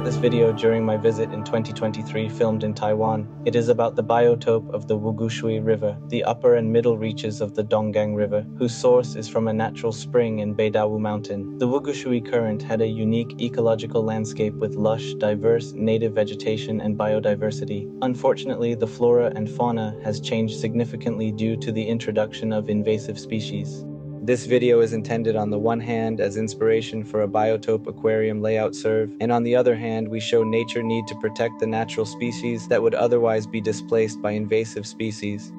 shot this video during my visit in 2023 filmed in Taiwan. It is about the biotope of the Wugushui River, the upper and middle reaches of the Donggang River, whose source is from a natural spring in Beidawu Mountain. The Wugushui current had a unique ecological landscape with lush, diverse native vegetation and biodiversity. Unfortunately, the flora and fauna has changed significantly due to the introduction of invasive species. This video is intended on the one hand as inspiration for a biotope aquarium layout serve, and on the other hand, we show nature need to protect the natural species that would otherwise be displaced by invasive species.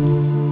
Thank you.